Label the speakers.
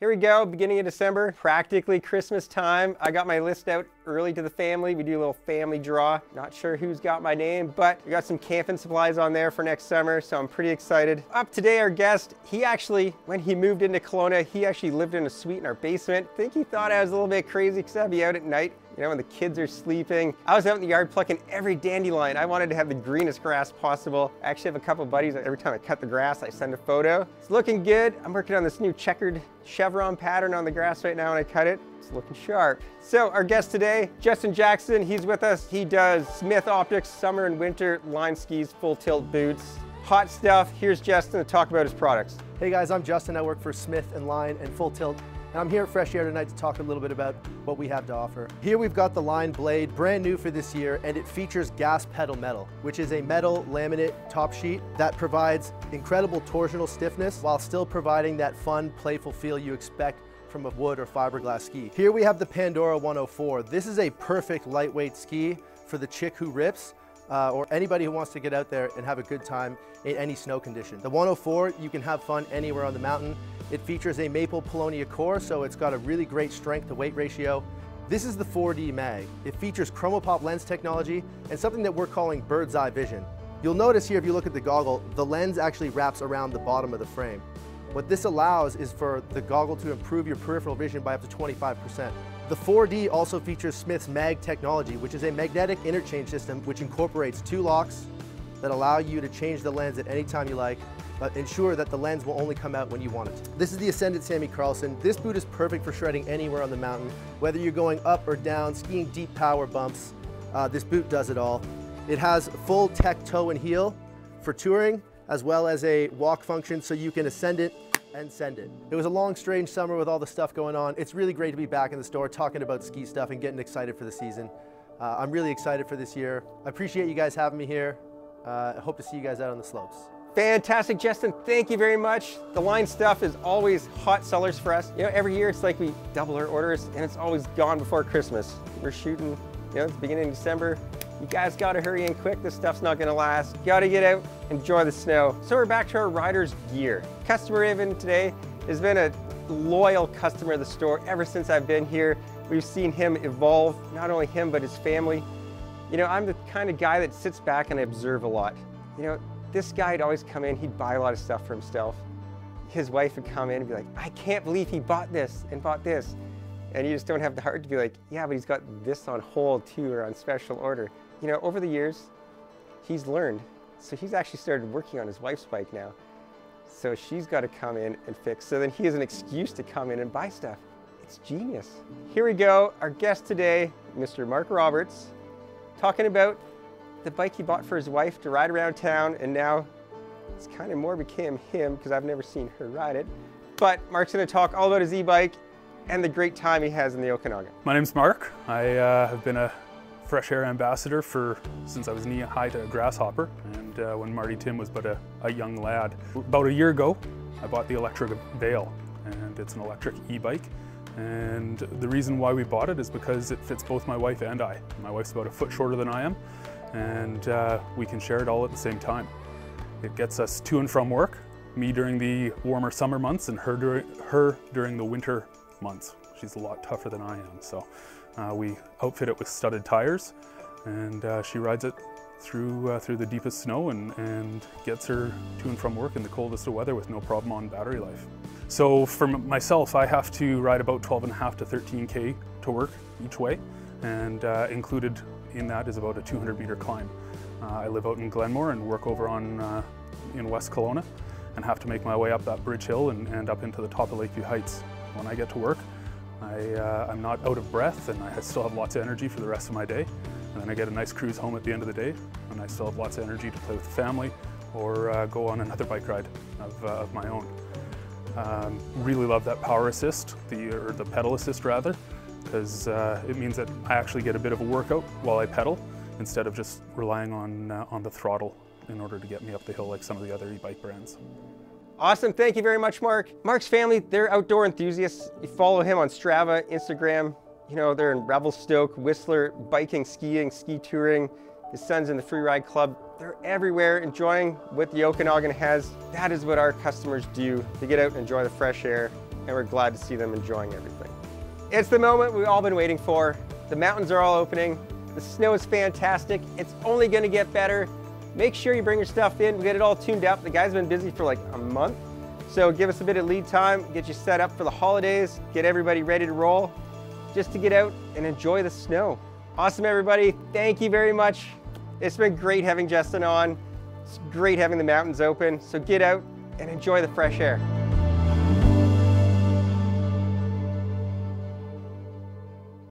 Speaker 1: Here we go, beginning of December, practically Christmas time. I got my list out early to the family. We do a little family draw. Not sure who's got my name, but we got some camping supplies on there for next summer, so I'm pretty excited. Up today, our guest, he actually, when he moved into Kelowna, he actually lived in a suite in our basement. I think he thought I was a little bit crazy because I'd be out at night you know, when the kids are sleeping. I was out in the yard plucking every dandelion. I wanted to have the greenest grass possible. I actually have a couple buddies that every time I cut the grass, I send a photo. It's looking good. I'm working on this new checkered chevron pattern on the grass right now when I cut it. It's looking sharp. So our guest today, Justin Jackson, he's with us. He does Smith Optics summer and winter line skis, full tilt boots. Hot stuff. Here's Justin to talk about his products.
Speaker 2: Hey guys, I'm Justin. I work for Smith and Line and Full Tilt and I'm here at Fresh Air tonight to talk a little bit about what we have to offer. Here we've got the Line Blade, brand new for this year, and it features gas pedal metal, which is a metal laminate top sheet that provides incredible torsional stiffness while still providing that fun, playful feel you expect from a wood or fiberglass ski. Here we have the Pandora 104. This is a perfect lightweight ski for the chick who rips uh, or anybody who wants to get out there and have a good time in any snow condition. The 104, you can have fun anywhere on the mountain. It features a maple paulownia core, so it's got a really great strength to weight ratio. This is the 4D Mag. It features ChromaPop lens technology and something that we're calling bird's eye vision. You'll notice here, if you look at the goggle, the lens actually wraps around the bottom of the frame. What this allows is for the goggle to improve your peripheral vision by up to 25%. The 4D also features Smith's MAG technology, which is a magnetic interchange system which incorporates two locks that allow you to change the lens at any time you like, but ensure that the lens will only come out when you want it. This is the Ascendant Sammy Carlson. This boot is perfect for shredding anywhere on the mountain, whether you're going up or down, skiing deep power bumps. Uh, this boot does it all. It has full tech toe and heel for touring, as well as a walk function so you can ascend it and send it. It was a long, strange summer with all the stuff going on. It's really great to be back in the store talking about ski stuff and getting excited for the season. Uh, I'm really excited for this year. I appreciate you guys having me here. Uh, I hope to see you guys out on the slopes.
Speaker 1: Fantastic, Justin. Thank you very much. The line stuff is always hot sellers for us. You know, every year it's like we double our orders and it's always gone before Christmas. We're shooting, you know, it's beginning of December. You guys gotta hurry in quick. This stuff's not gonna last. Gotta get out, enjoy the snow. So we're back to our rider's gear. Customer Raven today has been a loyal customer of the store ever since I've been here. We've seen him evolve, not only him, but his family. You know, I'm the kind of guy that sits back and I observe a lot. You know, this guy would always come in, he'd buy a lot of stuff for himself. His wife would come in and be like, I can't believe he bought this and bought this. And you just don't have the heart to be like, yeah, but he's got this on hold too or on special order. You know, over the years, he's learned. So he's actually started working on his wife's bike now. So she's got to come in and fix. So then he has an excuse to come in and buy stuff. It's genius. Here we go. Our guest today, Mr. Mark Roberts, talking about the bike he bought for his wife to ride around town. And now it's kind of more became him because I've never seen her ride it. But Mark's going to talk all about his e-bike and the great time he has in the Okanagan.
Speaker 3: My name's Mark. I uh, have been a Fresh Air ambassador for since I was knee high to a grasshopper and uh, when Marty Tim was but a, a, young lad. About a year ago I bought the electric Vail and it's an electric e-bike and the reason why we bought it is because it fits both my wife and I. My wife's about a foot shorter than I am and uh, we can share it all at the same time. It gets us to and from work, me during the warmer summer months and her, dur her during the winter months. She's a lot tougher than I am. So uh, we outfit it with studded tires and uh, she rides it through uh, through the deepest snow and, and gets her to and from work in the coldest of weather with no problem on battery life. So for myself, I have to ride about 12 and a half to 13K to work each way and uh, included in that is about a 200 meter climb. Uh, I live out in Glenmore and work over on uh, in West Kelowna and have to make my way up that bridge hill and, and up into the top of Lakeview Heights. When I get to work, I, uh, I'm not out of breath and I still have lots of energy for the rest of my day. And then I get a nice cruise home at the end of the day and I still have lots of energy to play with the family or uh, go on another bike ride of, uh, of my own. Um, really love that power assist, the, or the pedal assist rather, because uh, it means that I actually get a bit of a workout while I pedal instead of just relying on, uh, on the throttle in order to get me up the hill like some of the other e-bike brands.
Speaker 1: Awesome, thank you very much, Mark. Mark's family, they're outdoor enthusiasts. You follow him on Strava, Instagram. You know, they're in Revelstoke, Whistler, biking, skiing, ski touring. His son's in the Free Ride Club. They're everywhere enjoying what the Okanagan has. That is what our customers do. They get out and enjoy the fresh air and we're glad to see them enjoying everything. It's the moment we've all been waiting for. The mountains are all opening. The snow is fantastic. It's only gonna get better. Make sure you bring your stuff in. We get it all tuned up. The guys have been busy for like a month. So give us a bit of lead time, get you set up for the holidays, get everybody ready to roll, just to get out and enjoy the snow. Awesome, everybody. Thank you very much. It's been great having Justin on. It's great having the mountains open. So get out and enjoy the fresh air.